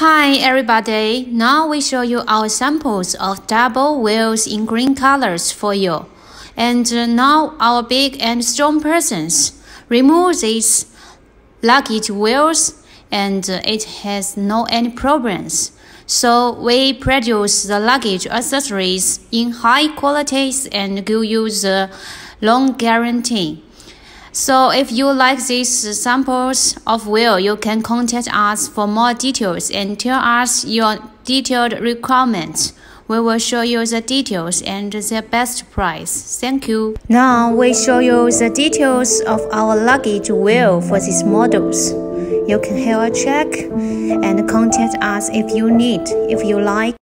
Hi everybody, now we show you our samples of double wheels in green colors for you. And uh, now our big and strong persons remove these luggage wheels and uh, it has no any problems. So we produce the luggage accessories in high qualities and give you the long guarantee. So if you like these samples of wheel, you can contact us for more details and tell us your detailed requirements. We will show you the details and the best price. Thank you. Now we show you the details of our luggage wheel for these models. You can have a check and contact us if you need, if you like.